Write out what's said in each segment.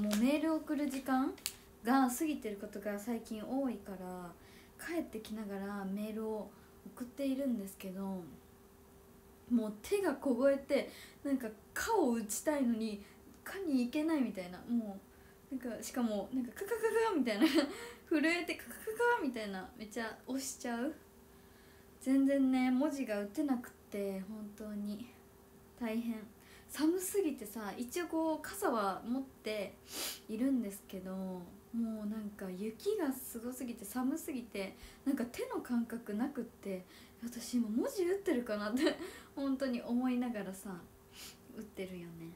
もうメール送る時間が過ぎてることが最近多いから帰ってきながらメールを送っているんですけどもう手が凍えてなんか「か」を打ちたいのに「か」に行けないみたいなもうなんかしかもなんか「カカカカ」みたいな震えて「カカカカ」みたいなめっちゃ押しちゃう。全然ね文字が打てなくって本当に。大変。寒すぎてさ一応こう傘は持っているんですけどもうなんか雪がすごすぎて寒すぎてなんか手の感覚なくって私今文字打ってるかなって本当に思いながらさ打ってるよね。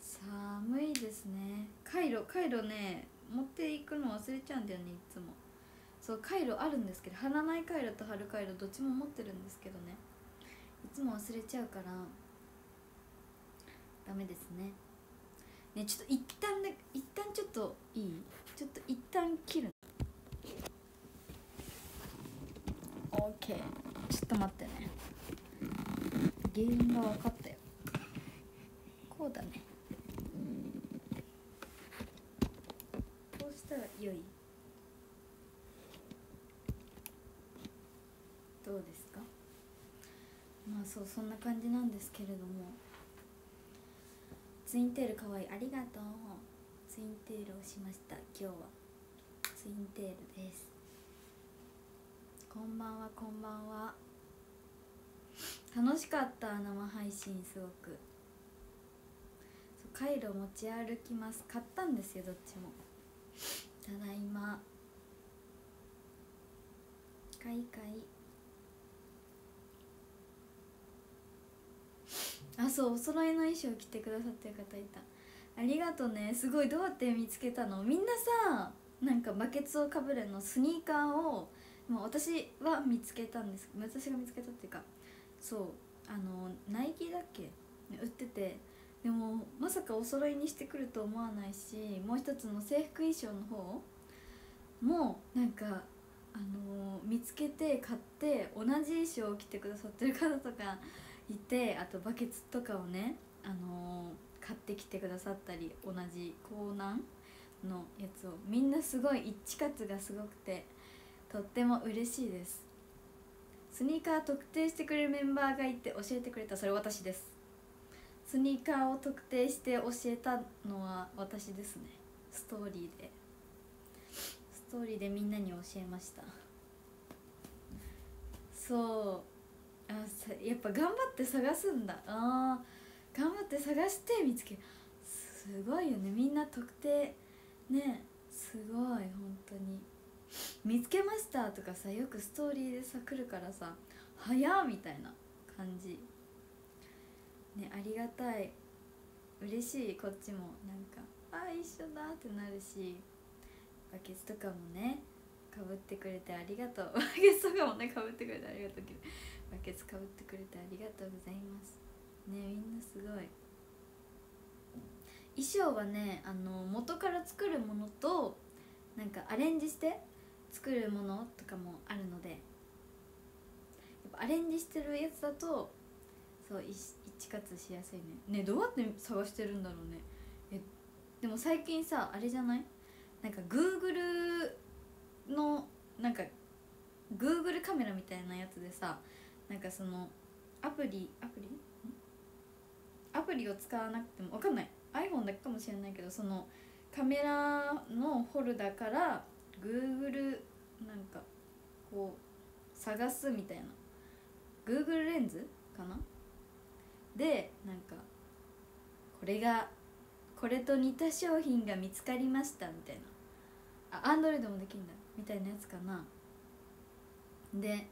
寒いですね。カイロカイロね持っていくの忘れちゃうんだよねいつも。そうカイロあるんですけど貼らないカイロと貼るカイロどっちも持ってるんですけどね。いつも忘れちゃうからダメですね。ねちょっと一旦ね一旦ちょっといい？ちょっと一旦切る。OK ちょっと待ってね。原因が分かったよ。こうだね。こうしたら良い？どうですか？まあそうそんな感じなんですけれども。ツインテールかわいい。ありがとう。ツインテールをしました。今日は。ツインテールです。こんばんはこんばんは。楽しかった生配信すごく。そうカイロ持ち歩きます。買ったんですよどっちも。ただいま。かいかい。あそうお揃いの衣装着てくださってる方いた。ありがとうね。すごいどうやって見つけたの？みんなさなんかバケツをかぶるのスニーカーをまあ、私は見つけたんです。私が見つけたっていうかそうあのナイキだっけ？売ってて。でもまさかお揃いにしてくると思わないしもう一つの制服衣装の方もなんかあの見つけて買って同じ衣装を着てくださってる方とかいてあとバケツとかをねあの買ってきてくださったり同じコーナーのやつを。みんなすごい一致活がすごくてとっても嬉しいです。スニーカー特定してくれるメンバーがいて教えてくれたそれ私です。スニーカーを特定して教えたのは私ですね。ストーリーで。ストーリーでみんなに教えました。そう。あさやっぱ頑張って探すんだ。あ頑張って探して見つける。すごいよね。みんな特定。ね。すごい本当に。見つけましたとかさよくストーリーでさ来るからさ早っみたいな感じ。ねありがたい。嬉しい。こっちもなんかあ一緒だってなるし。バケツとかもねかぶってくれてありがとう。バケツとかもねかぶってくれてありがとうけど。バケツかぶってくれてありがとうございます。ねみんなすごい。衣装はねあの元から作るものとなんかアレンジして作るものとかもあるのでやっぱアレンジしてるやつだとそう一括しやすいね。ねどうやって探してるんだろうね。えでも最近さあれじゃない？なんか Google のなんか Google カメラみたいなやつでさなんかそのアプリアプリ？アプリを使わなくても分かんない。iPhone だけかもしれないけどそのカメラのホルダーから Google なんかこう探すみたいな。Google レンズかな？でなんかこれがこれと似た商品が見つかりましたみたいな。あアンドロイドもできるんだ。みたいなやつかな。で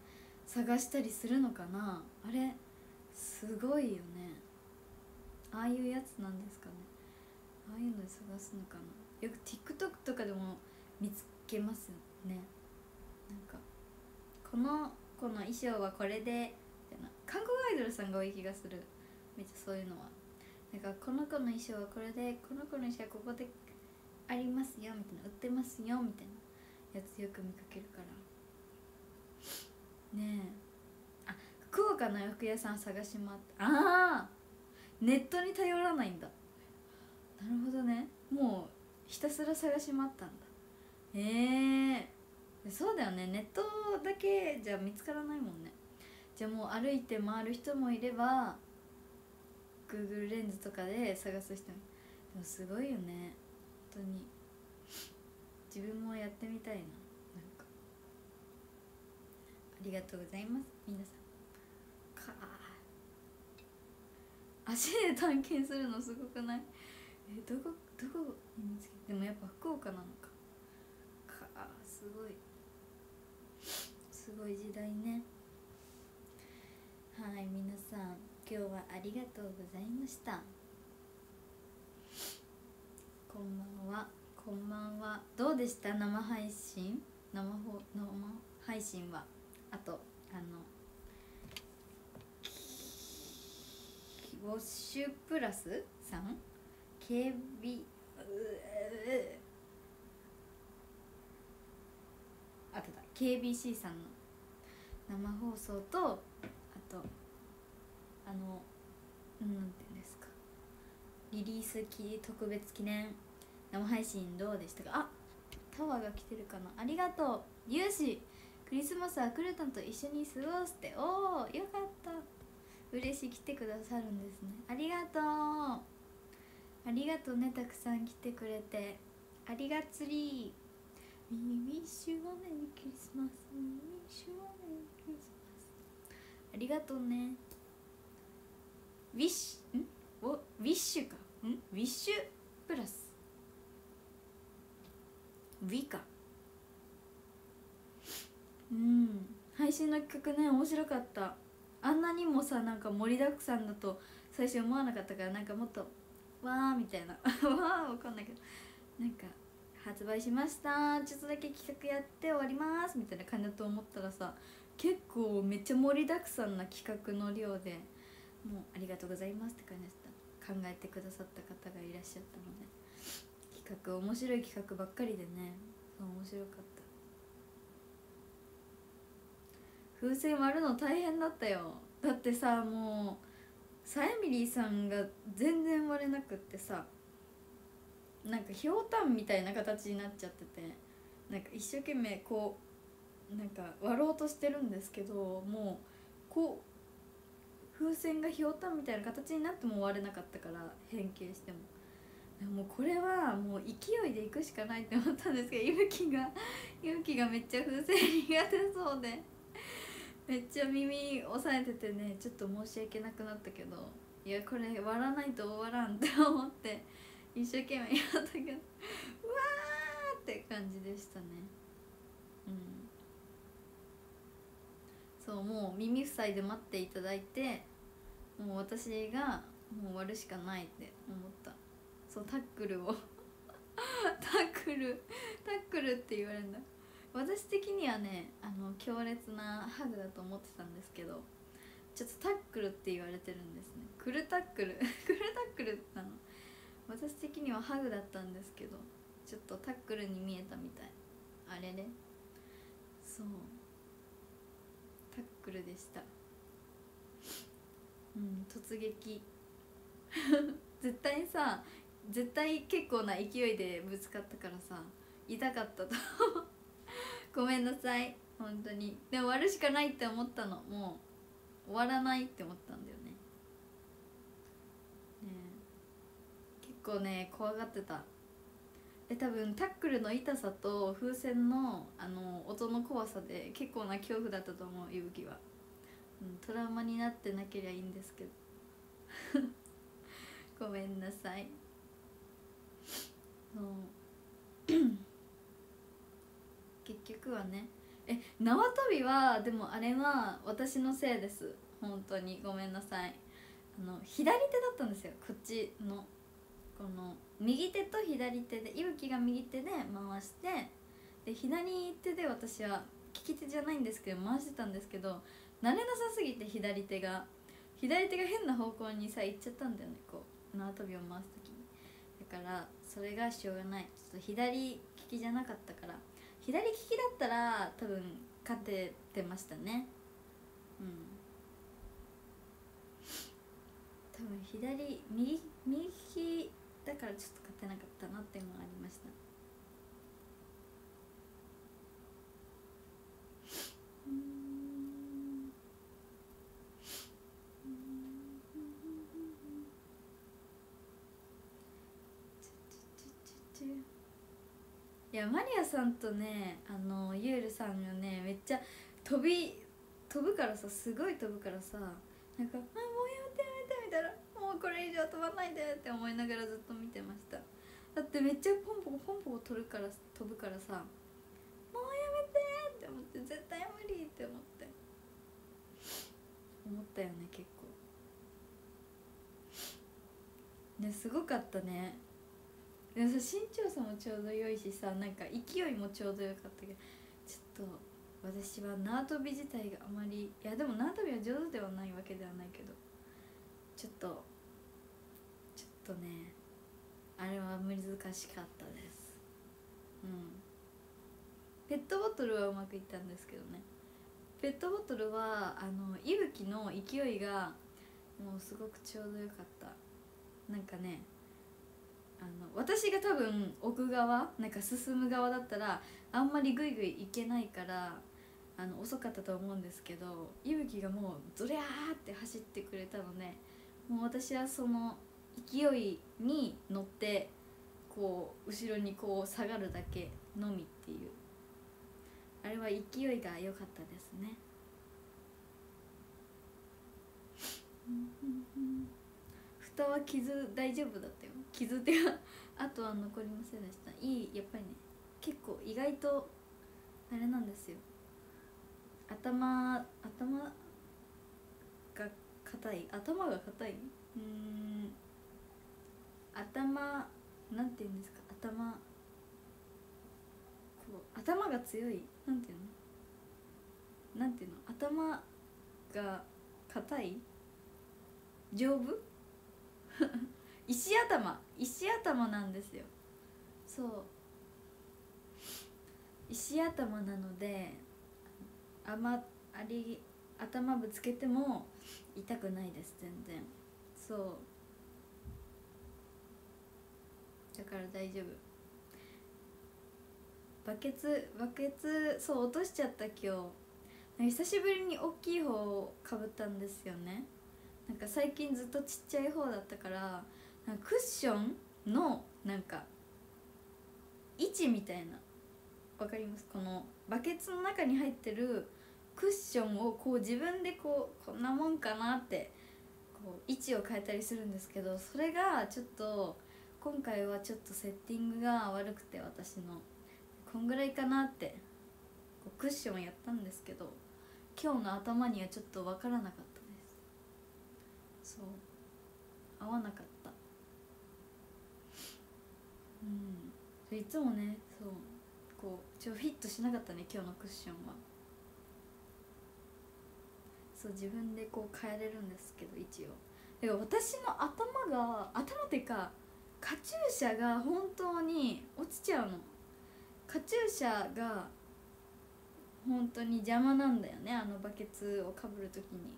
探したりするのかな？あれすごいよね。ああいうやつなんですかね。ああいうので探すのかな。よく TikTok とかでも見つけますね。なんかこの子の衣装はこれでみたいな。韓国アイドルさんが多い気がする。めっちゃそういうのは。なんかこの子の衣装はこれでこの子の衣装はここでありますよみたいな。売ってますよみたいなやつよく見かけるから。ねえ。あ福岡の洋服屋さん探し回ってああネットに頼らないんだ。なるほどね。もうひたすら探し回ったんだ。へえそうだよね。ネットだけじゃ見つからないもんね。じゃあもう歩いて回る人もいれば Google レンズとかで探す人もでもすごいよね。本当に。自分もやってみたいな。りがとうございます。皆さん。か足で探検するのすごくない？えどこどこに見つけでもやっぱ福岡なのか。かすごい。すごい時代ね。はい皆さん今日はありがとうございました。こんばんは。こんばんは。どうでした？生配信？生放生配信は。あとあのウォッシュプラスさん KB あとだ KBC さんの生放送とあとあのなんていうんですかリリース期特別記念生配信どうでしたかあタワーが来てるかなありがとうユーシクリスマスはクルトンと一緒に過ごしておおよかった。嬉しい来てくださるんですね。ありがとう。ありがとうねたくさん来てくれて。ありがつり。ー We wish you a Merry Christmas We wish you a Merry Christmas ありがとうね。ウィッシュん？おウィッシュか。ん？ウィッシュプラス。ウィか。うん。配信の企画ね面白かった。あんなにもさなんか盛りだくさんだと最初思わなかったからなんかもっとわーみたいな。わーわかんないけど。なんか発売しました。ちょっとだけ企画やって終わります。みたいな感じだと思ったらさ結構めっちゃ盛りだくさんな企画の量でもうありがとうございますって感じでした。考えてくださった方がいらっしゃったので。企画面白い企画ばっかりでねそう面白かった。風船割るの大変だったよ。だってさもうさえみりーさんが全然割れなくってさなんかひょうたんみたいな形になっちゃっててなんか一生懸命こうなんか割ろうとしてるんですけどもうこう風船がひょうたんみたいな形になっても割れなかったから変形しても。でもこれはもう勢いでいくしかないって思ったんですけどいぶきがいぶきがめっちゃ風船苦手そうで。めっちゃ耳押さえててねちょっと申し訳なくなったけどいやこれ割らないと終わらんって思って一生懸命やったけどうわーって感じでしたね。うん。そうもう耳塞いで待っていただいてもう私がもう割るしかないって思った。そうタックルを。タックルタックルって言われるんだ。私的にはねあの強烈なハグだと思ってたんですけどちょっとタックルって言われてるんですね。クルタックル？クルタックルなの？私的にはハグだったんですけどちょっとタックルに見えたみたい。あれねそう。タックルでした。うん突撃。絶対さ絶対結構な勢いでぶつかったからさ痛かったとごめんなさい。本当に。でも終わるしかないって思ったの。もう終わらないって思ったんだよね。ね結構ね怖がってた。で多分タックルの痛さと風船のあの音の怖さで結構な恐怖だったと思ういぶきは、うん、トラウマになってなけりゃいいんですけど。ごめんなさい。そう結局はね。え縄跳びはでもあれは私のせいです。本当に。ごめんなさい。あの左手だったんですよ。こっちの。この右手と左手でいぶきが右手で回してで左手で私は利き手じゃないんですけど回してたんですけど慣れなさすぎて左手が。左手が変な方向にさ行っちゃったんだよね。こう縄跳びを回す時に。だからそれがしょうがない。ちょっと左利きじゃなかったから。左利きだったら多分勝ててましたね。うん。多分左右右利きだからちょっと勝てなかったなっていうのがありましたうんいやマリアさんとねあのユールさんがねめっちゃ飛び飛ぶからさすごい飛ぶからさなんか「あもうやめてやめて」みたいな「もうこれ以上飛ばないで」って思いながらずっと見てました。だってめっちゃポンポコポンポコ飛るから飛ぶからさ「もうやめて」って思って絶対無理って思って。思ったよね結構。ねすごかったね。でもさ身長差もちょうど良いしさなんか勢いもちょうど良かったけどちょっと私は縄跳び自体があまりいやでも縄跳びは上手ではないわけではないけどちょっとちょっとねあれは難しかったです。うん。ペットボトルはうまくいったんですけどね。ペットボトルはあの息吹の勢いがもうすごくちょうどよかった。なんかねあの私が多分奥側なんか進む側だったらあんまりグイグイ行けないからあの遅かったと思うんですけどいぶきがもうゾリャーって走ってくれたのでもう私はその勢いに乗ってこう後ろにこう下がるだけのみっていう。あれは勢いが良かったですね。蓋は傷大丈夫だったよ傷っていうかあとは残りませんでした。いいやっぱりね結構意外とあれなんですよ。頭頭が硬い。頭が硬い？うん。頭なんて言うんですか？頭こう頭が強い？なんていうの？なんていうの？頭が硬い？丈夫？石頭石頭なんですよ。そう。石頭なのであまあり頭ぶつけても痛くないです全然。そう。だから大丈夫。バケツバケツそう落としちゃった今日。久しぶりに大きい方をかぶったんですよね。なんか最近ずっとちっちゃい方だったからなんかクッションのなんか位置みたいな。わかります？このバケツの中に入ってるクッションをこう自分でこうこんなもんかなってこう位置を変えたりするんですけどそれがちょっと今回はちょっとセッティングが悪くて私のこんぐらいかなってこうクッションやったんですけど今日の頭にはちょっと分からなかったです。そう。合わなかったうんいつもねそうこうちょフィットしなかったね今日のクッションは。そう自分でこう変えれるんですけど一応。でも私の頭が頭っていうかカチューシャが本当に落ちちゃうの。カチューシャが本当に邪魔なんだよねあのバケツをかぶるときに。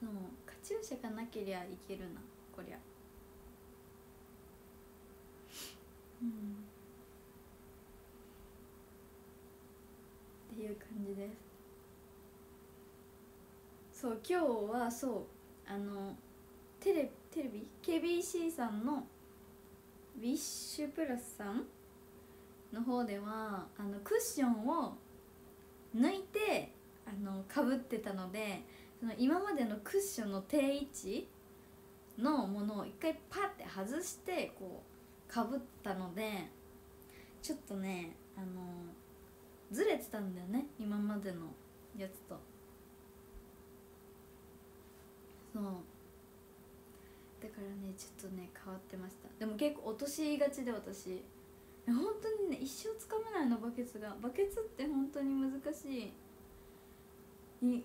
そうカチューシャがなけりゃいけるなこりゃ。っていう感じです。そう今日はそうあのテレテレビ KBC さんのウィッシュプラスさんの方ではあのクッションを抜いてあのかぶってたのでその今までのクッションの定位置のものを一回パッて外してこうかぶったのでちょっとねあのずれてたんだよね今までのやつと。そう。だからねちょっとね変わってました。でも結構落としがちで私。本当にね一生つかめないのバケツが。バケツって本当に難しい。に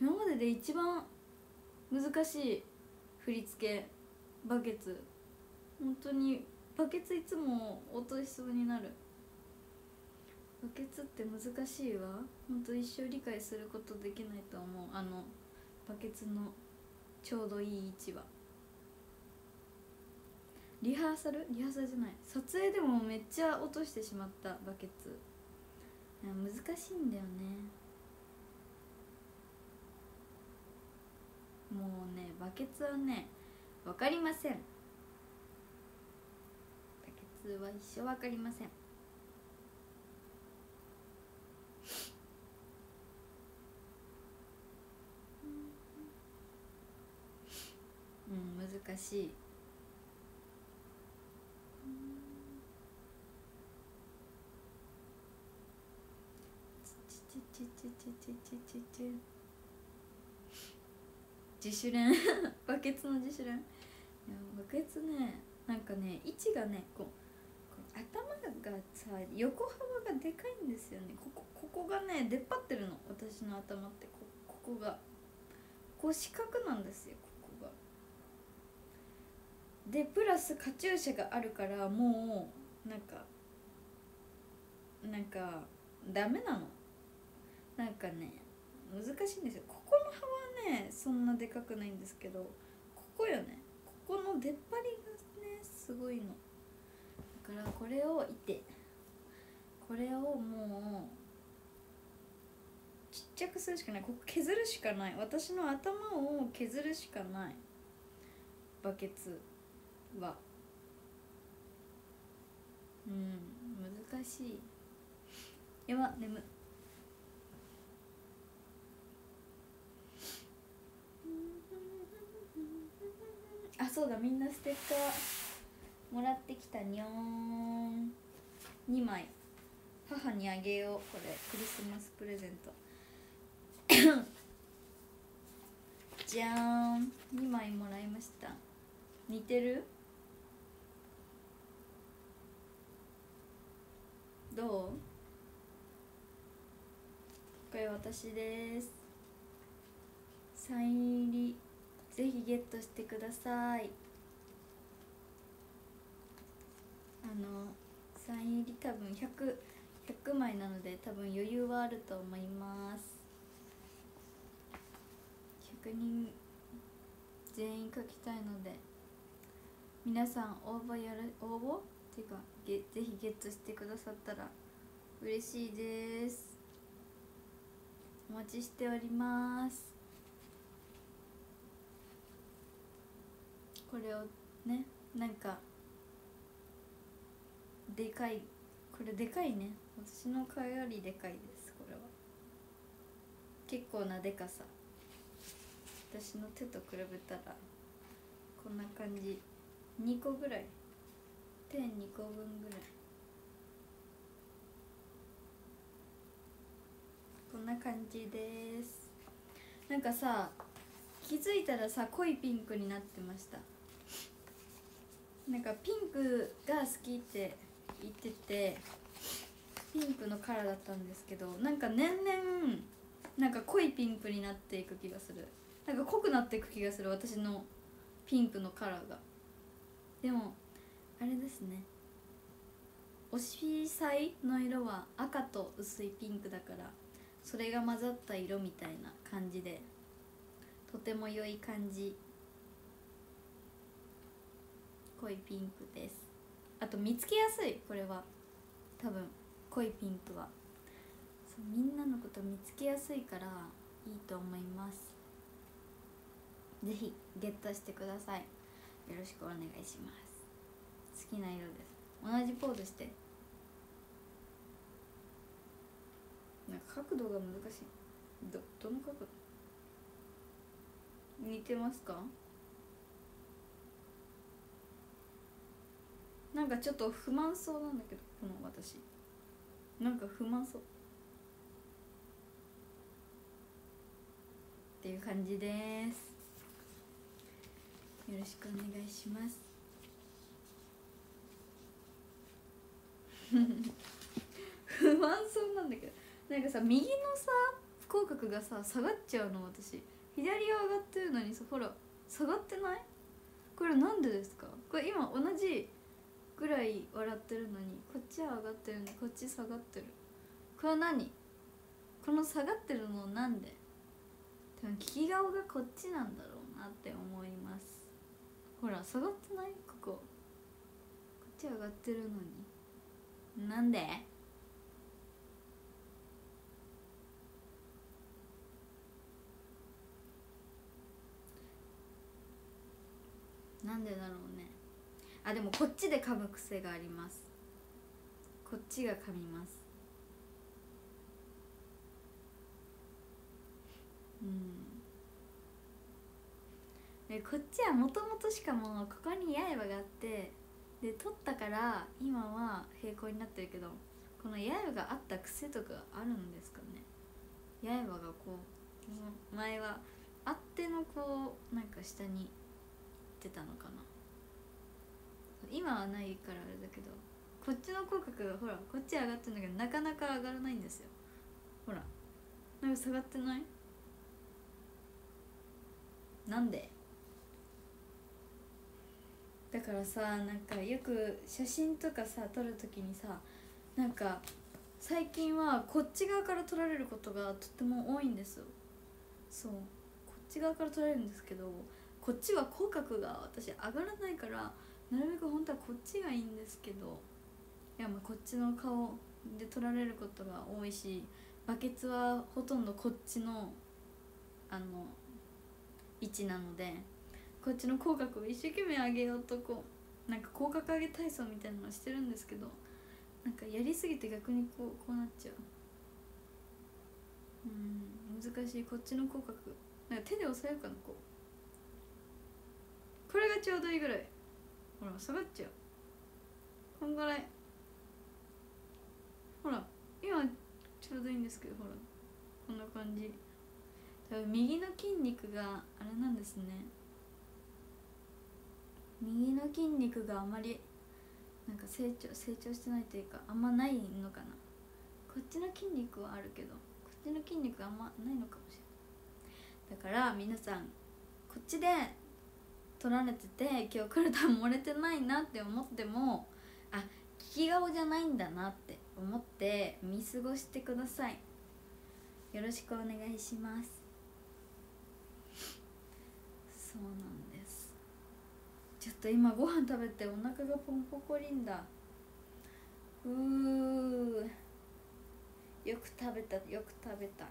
今までで一番難しい振り付けバケツ。本当にバケツいつも落としそうになる。バケツって難しいわ。本当一生理解することできないと思う。あのバケツのちょうどいい位置は。リハーサル？リハーサルじゃない。撮影でもめっちゃ落としてしまった。バケツ。難しいんだよね。もうねバケツはね分かりません。バケツは一生分かりません。うん難しい。自主練バケツの自主練いやバケツねなんかね位置がねこうがさ横幅がでかいんですよね。ここここがね出っ張ってるの。私の頭って。こここが。こう四角なんですよ。ここが。でプラスカチューシャがあるからもうなんかなんかダメなの。なんかね難しいんですよ。ここの幅はねそんなでかくないんですけどここよね。ここの出っ張りがねすごいの。からこれをいてこれをもうちっちゃくするしかない。ここ削るしかない。私の頭を削るしかない。バケツは。うん難しい。やば眠。っあそうだみんなステッカー。もらってきたにょーん。2枚。母にあげよう。これクリスマスプレゼント。じゃーん。2枚もらいました。似てる？どう？これ私です。サイン入り。ぜひゲットしてください。あのサイン入り多分 100, 100枚なので多分余裕はあると思います。100人全員書きたいので皆さん応募やる応募っていうかげぜひゲットしてくださったら嬉しいです。お待ちしております。これをねなんかでかいこれでかいね。私の顔よりでかいですこれは。結構なでかさ。私の手と比べたらこんな感じ。2個ぐらい。手2個分ぐらい。こんな感じです。なんかさ気づいたらさ濃いピンクになってました。なんかピンクが好きって言っててピンクのカラーだったんですけどなんか年々なんか濃いピンクになっていく気がする。なんか濃くなっていく気がする私のピンクのカラーが。でもあれですね。推し祭の色は赤と薄いピンクだからそれが混ざった色みたいな感じでとても良い感じ。濃いピンクです。あと見つけやすいこれは。多分濃いピンクは。そうみんなのこと見つけやすいからいいと思います。是非ゲットしてください。よろしくお願いします。好きな色です。同じポーズして。なんか角度が難しい。どどの角度？似てますかなんかちょっと不満そうなんだけどこの私。なんか不満そう。っていう感じです。よろしくお願いします。不満そうなんだけど。なんかさ右のさ口角がさ下がっちゃうの私。左は上がってるのにさほら下がってない？これなんでですか？これ今同じぐらい笑ってるのにこっちは上がってるのにこっち下がってる。これは何？この下がってるのなんで？多分利き顔がこっちなんだろうなって思います。ほら下がってない？ここ。こっち上がってるのに。なんで？なんでだろうね。あでもこっちで噛む癖があります。こっちが噛みます。うん。でこっちはもともとしかもここに刃があってで取ったから今は平行になってるけどこの刃があった癖とかあるんですかね？刃がこう前はあってのこうなんか下に出たのかな？今はないからあれだけどこっちの口角がほらこっち上がってるんだけどなかなか上がらないんですよ。ほらなんか下がってない？なんで？だからさなんかよく写真とかさ撮る時にさなんか最近はこっち側から撮られることがとっても多いんですよ。そう。こっち側から撮られるんですけどこっちは口角が私上がらないからなるべく本当はこっちがいいんですけどいやまあこっちの顔で撮られることが多いしバケツはほとんどこっちのあの位置なのでこっちの口角を一生懸命上げようとこうなんか口角上げ体操みたいなのしてるんですけどなんかやりすぎて逆にこうこうなっちゃう。うん難しい。こっちの口角。なんか手で押さえようかなこう。これがちょうどいいぐらい。ほら下がっちゃうこんぐらいほら今ちょうどいいんですけどほらこんな感じ。多分右の筋肉があれなんですね。右の筋肉があまりなんか成長成長してないというかあんまないのかな。こっちの筋肉はあるけどこっちの筋肉あんまないのかもしれない。だから皆さんこっちで取られてて今日クルタン漏れてないなって思ってもあ聞き顔じゃないんだなって思って見過ごしてください。よろしくお願いします。そうなんです。ちょっと今ご飯食べてお腹がポンポコリンだ。うー。よく食べたよく食べた。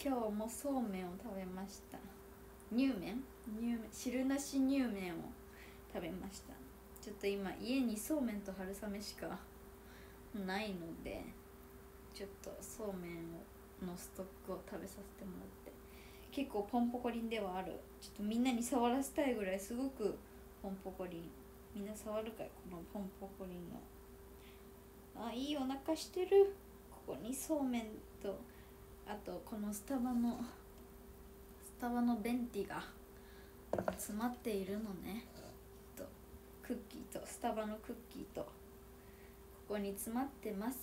今日もそうめんを食べました。乳麺？乳麺？汁なし乳麺を食べました。ちょっと今家にそうめんと春雨しかないのでちょっとそうめんのストックを食べさせてもらって。結構ポンポコリンではある。ちょっとみんなに触らせたいぐらいすごくポンポコリン。みんな触るかい？このポンポコリンの。あいいお腹してる。ここにそうめんとあとこのスタバのタバのベンティが詰まっているのね。とクッキーとスタバのクッキーとここに詰まってます。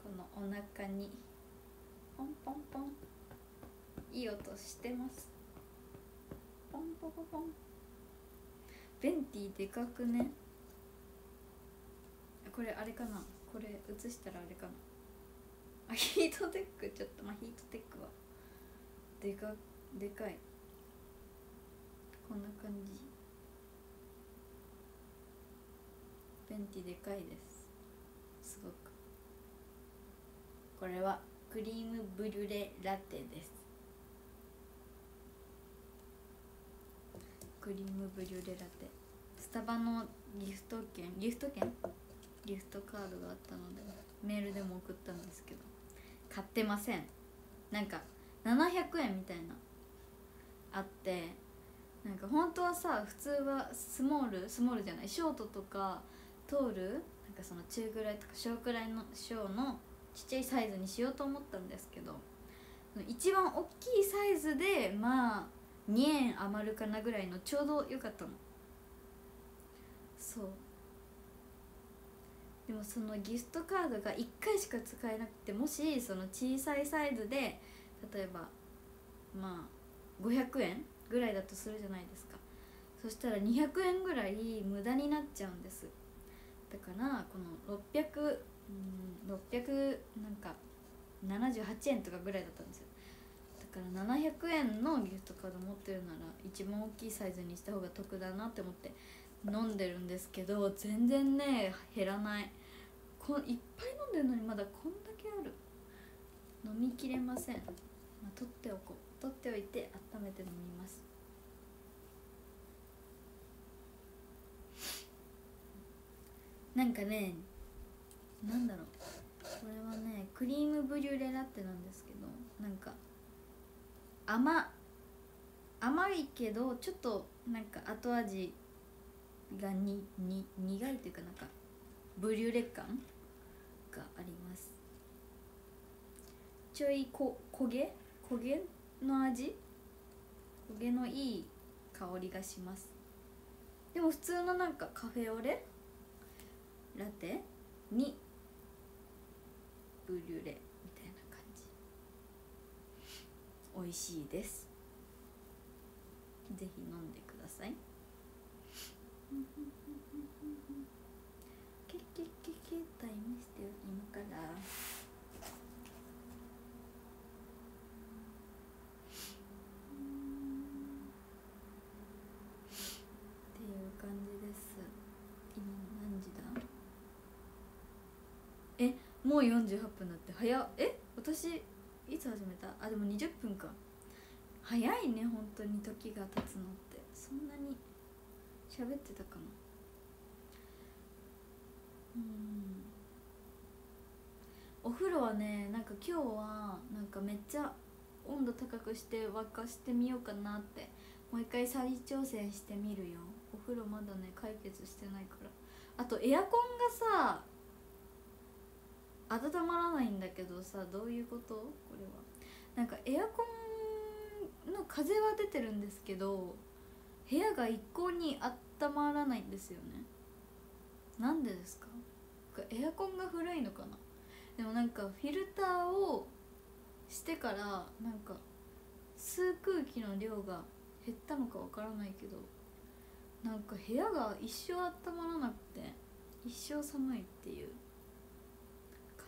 このお腹にポンポンポン。いい音してます。ポンポコポン。ベンティでかくね。これあれかな？これ映したらあれかな？あヒートテック。ちょっとまあヒートテックは。でかでかい。こんな感じ。ベンティでかいです。すごく。これはクリームブリュレラテです。クリームブリュレラテ。スタバのギフト券。ギフト券？ギフトカードがあったのでメールでも送ったんですけど。買ってません。なんか700円みたいな。あってなんか本当はさ普通はスモールスモールじゃないショートとかトールなんかその中ぐらいとか小くらいの小のちっちゃいサイズにしようと思ったんですけど一番大きいサイズでまあ2円余るかなぐらいのちょうど良かったの。そう。でもそのギフトカードが1回しか使えなくてもしその小さいサイズで例えばまあ500円ぐらいだとするじゃないですか。そしたら200円ぐらい無駄になっちゃうんです。だからこの600ん600なんか78円とかぐらいだったんですよ。だから700円のギフトカード持ってるなら一番大きいサイズにした方が得だなって思って飲んでるんですけど全然ね減らない。こいっぱい飲んでるのにまだこんだけある。飲みきれません、まあ、取っておこう。取っておいて温めて飲みます。なんかねなんだろう。これはねクリームブリュレラテなんですけどなんか甘甘いけどちょっとなんか後味がにに苦いというかなんかブリュレ感があります。ちょいこ焦げ焦げの味？焦げのいい香りがします。でも普通のなんかカフェオレ？ラテに？ブリュレみたいな感じ。美味しいです。ぜひ飲んでくださいケケケケタイムしてよ今からっていう感じです今何時だえもう48分だって早え？私いつ始めた？あでも20分か。早いね本当に時が経つのって。そんなに喋ってたかな。うん。お風呂はねなんか今日はなんかめっちゃ温度高くして沸かしてみようかなって。もう一回再挑戦してみるよ。お風呂まだね解決してないから。あとエアコンがさ温まらないんだけどさどういうこと？これは。なんかエアコンの風は出てるんですけど部屋が一向に温まらないんですよね。なんでですか？エアコンが古いのかな？でもなんかフィルターをしてからなんか吸う空気の量が減ったのかわからないけどなんか部屋が一生温まらなくて一生寒いっていう。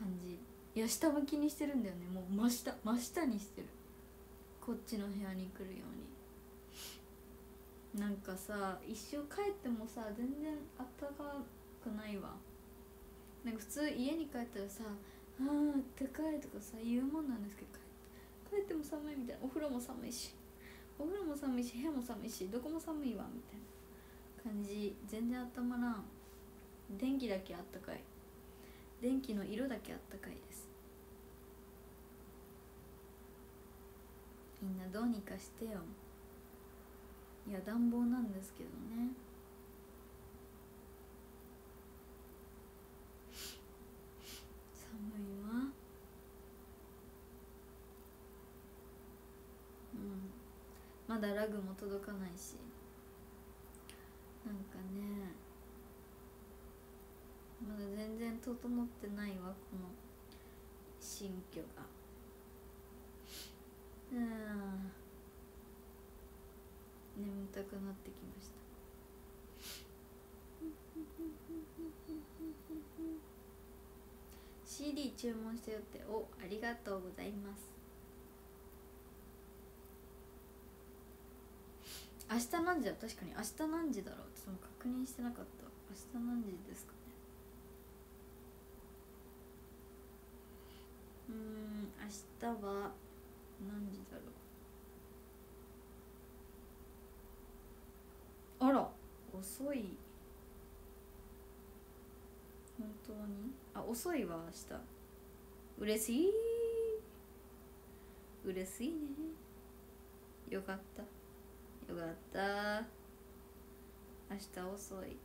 感じ。いや下向きにしてるんだよね。もう真下真下にしてる。こっちの部屋に来るように。なんかさ一生帰ってもさ全然あったかくないわ。なんか普通家に帰ったらさ「ああったかい」とかさ言うもんなんですけど帰っても寒いみたいな。お風呂も寒いし。お風呂も寒いし部屋も寒いしどこも寒いわみたいな感じ。全然温まらん。電気だけあったかい。電気の色だけあったかいです。みんなどうにかしてよ。いや暖房なんですけどね。寒いわ。うん。まだラグも届かないし。なんかね。まだ全然整ってないわこの新居が。うん。眠たくなってきました。CD 注文したよって。おありがとうございます。明日何時だ？確かに明日何時だろう。ちょっと確認してなかった。明日何時ですか？うーん明日は何時だろう？あら。遅い。本当に？あ遅いわ明日。嬉しい。嬉しいね。よかった。よかった。明日遅い。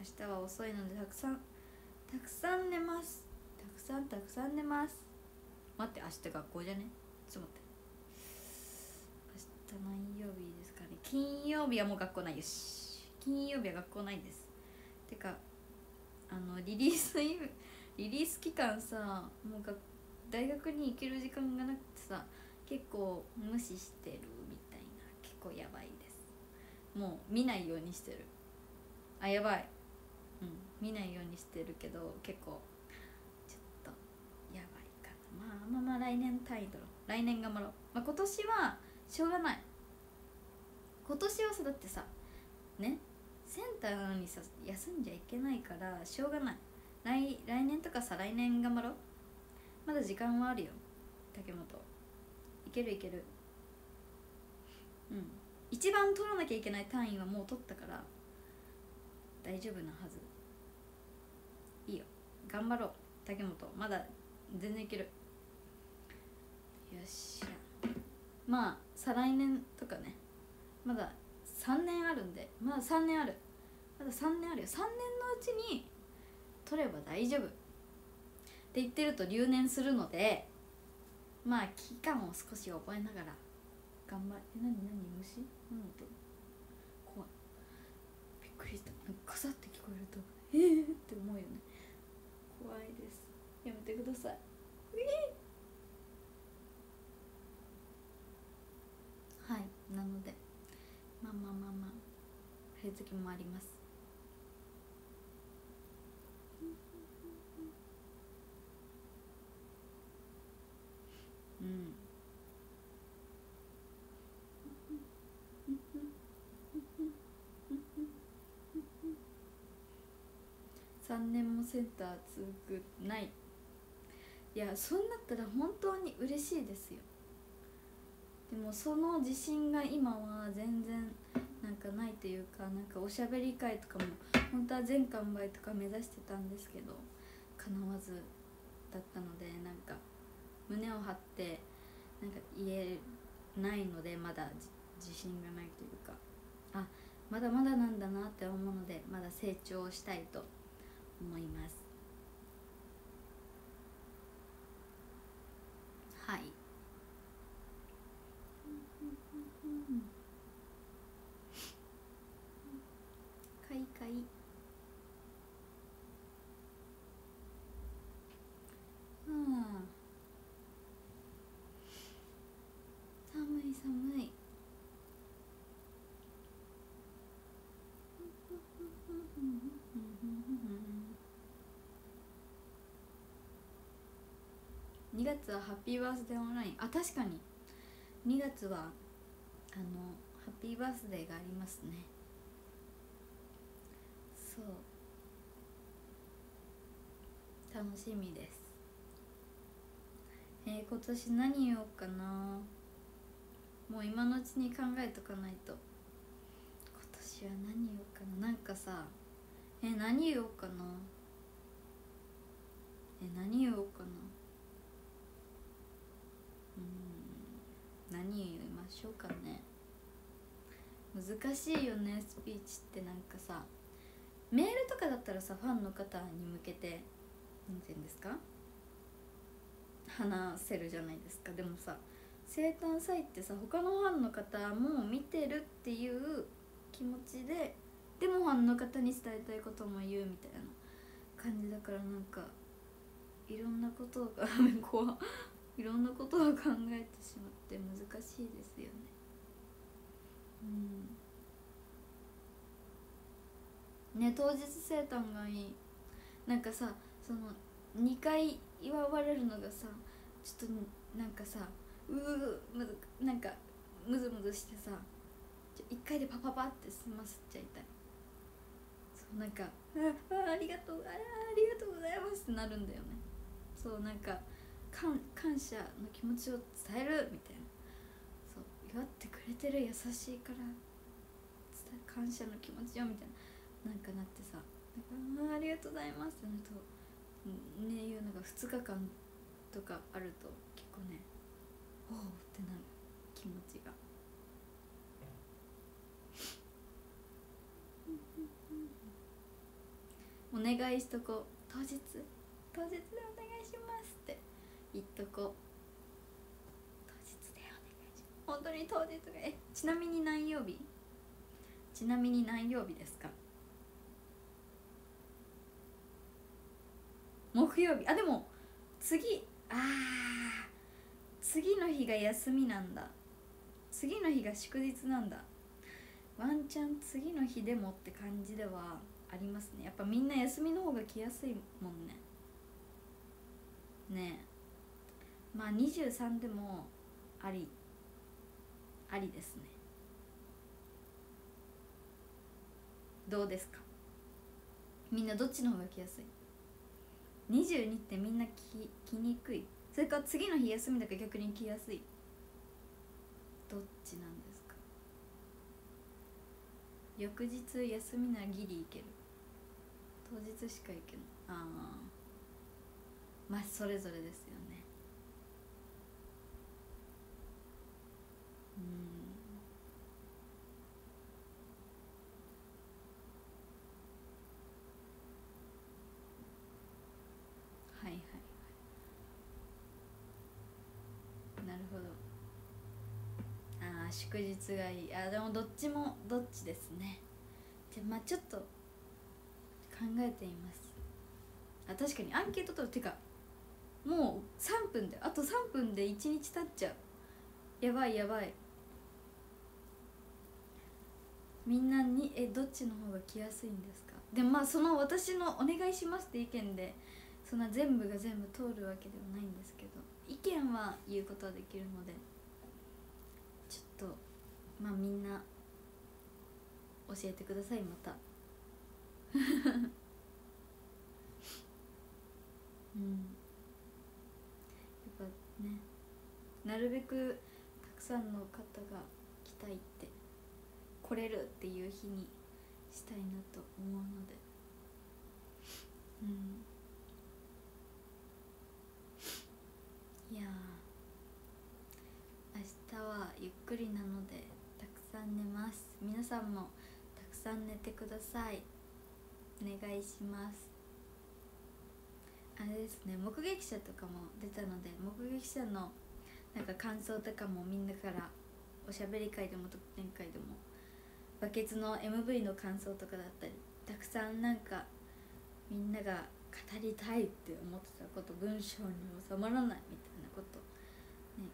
明日は遅いのでたくさんたくさん寝ます。たくさんたくさん寝ます。待って明日学校じゃね？ちょっと待って。明日何曜日ですかね？金曜日はもう学校ないよし。金曜日は学校ないです。てかあのリリースリリース期間さもうが大学に行ける時間がなくてさ結構無視してるみたいな。結構やばいです。もう見ないようにしてる。あやばい。うん。見ないようにしてるけど結構ちょっとやばいかな。まあまあまあ来年タイトル来年頑張ろう、まあ、今年はしょうがない。今年はさだってさねセンターなのにさ休んじゃいけないからしょうがない。来来年とかさ来年頑張ろう。まだ時間はあるよ。竹本。いけるいける。うん。一番取らなきゃいけない単位はもう取ったから大丈夫なはず。頑張ろう。竹本まだ全然いける。よっしゃ。まあ再来年とかね。まだ3年あるんで。まだ3年ある。まだ3年あるよ。3年のうちに取れば大丈夫。って言ってると留年するのでまあ期間を少し覚えながら。頑張え何何虫？何の音？怖い。びっくりした。なんかカサって聞こえると。ええー、って思うよね。やめてください、はい。なのでまあまあまあまあそういう時もあります。うん。3年もセンター続くない。いやそんなったら本当に嬉しいですよ。でもその自信が今は全然なんかないというかなんかおしゃべり会とかも本当は全完売とか目指してたんですけどかなわずだったのでなんか胸を張ってなんか言えないのでまだ自信がないというかあまだまだなんだなって思うのでまだ成長したいと思いますはいかいかいうん寒い寒い2月はハッピーバースデーオンライン。あ確かに。2月はあのハッピーバースデーがありますね。そう。楽しみです。えー、今年何言おうかな。もう今のうちに考えとかないと。今年は何言おうかな。なんかさえ何言おうかな。え何言おうかなうん何言いましょうかね。難しいよねスピーチってなんかさ。メールとかだったらさファンの方に向けて何て言うんですか？話せるじゃないですか。でもさ生誕祭ってさ他のファンの方も見てるっていう気持ちででもファンの方に伝えたいことも言うみたいな。感じだからなんかいろんなことが 怖いろんなことを考えてしまって難しいですよね。うん。ね当日生誕がいい。なんかさその2回祝われるのがさちょっとなんかさううむずなんかムズムズしてさ1回でパパパって済ませちゃいたい。そうなんか「ああありがとうあありがとうございます」ってなるんだよね。そうなんか感感謝の気持ちを伝えるみたいな。そう祝ってくれてる優しいから感謝の気持ちよみたいな。なんかなってさあありがとうございますってなるとねいうのが2日間とかあると結構ねおおってなる気持ちが。お願いしとこう。当日当日でお願いしますって言っとこう当日でお願いします本当に当日がえちなみに何曜日？ちなみに何曜日ですか？木曜日。あでも次あー次の日が休みなんだ。次の日が祝日なんだ。ワンチャン次の日でもって感じではありますね。やっぱみんな休みの方が来やすいもんね。ねえ。まあ23でもあり。ありですね。どうですか？みんなどっちの方が来やすい？22ってみんな来にくい？それから次の日休みだから逆に来やすい？どっちなんですか？翌日休みならギリ行ける。当日しか行けない。ああまあそれぞれですよねうんはいはいはい。なるほど。ああ祝日がいい。あでもどっちもどっちですね。じゃあまあちょっと考えてみます。あ確かにアンケート取る。てかもう3分であと3分で1日経っちゃう。やばいやばい。みんなにえどっちの方が来やすいんですか？でまあその私の「お願いします」って意見でそんな全部が全部通るわけではないんですけど意見は言うことはできるのでちょっとまあみんな教えてくださいまた。うん。やっぱねなるべくたくさんの方が来たいって来れるっていう日にしたいなと思うので。うん。いやー明日はゆっくりなのでたくさん寝ます。皆さんもたくさん寝てください。お願いします。あれですね目撃者とかも出たので目撃者のなんか感想とかもみんなからおしゃべり会でも特典会でもバケツの MV の感想とかだったりたくさんなんかみんなが語りたいって思ってたこと文章に収まらないみたいなことね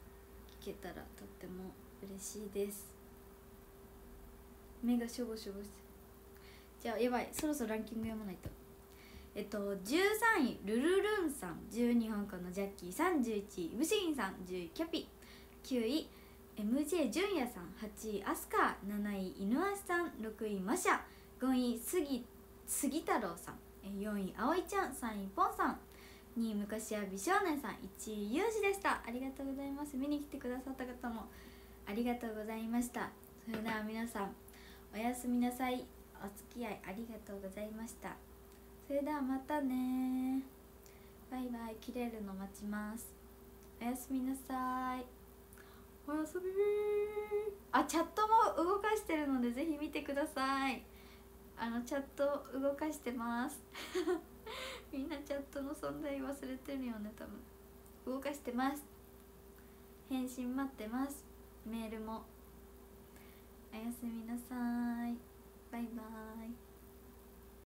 聞けたらとっても嬉しいです。目がしょぼしょぼして。じゃあやばいそろそろランキング読まないと。えっと13位ルルルンさん。12香港のジャッキー31位ムシギンさん。10位キャピ。9位 MJ 純也さん8位アスカ7位犬足さん6位マシャ5位杉杉太郎さん4位葵ちゃん3位ポンさん2位昔は美少年さん1位ゆうじでした。ありがとうございます。見に来てくださった方もありがとうございました。それでは皆さんおやすみなさい。お付き合いありがとうございました。それではまたね。バイバイ。切れるの待ちます。おやすみなさい。おやすみあチャットも動かしてるのでぜひ見てください。あのチャット動かしてます。みんなチャットの存在忘れてるよね多分。動かしてます。返信待ってます。メールも。おやすみなさい。バイバイ。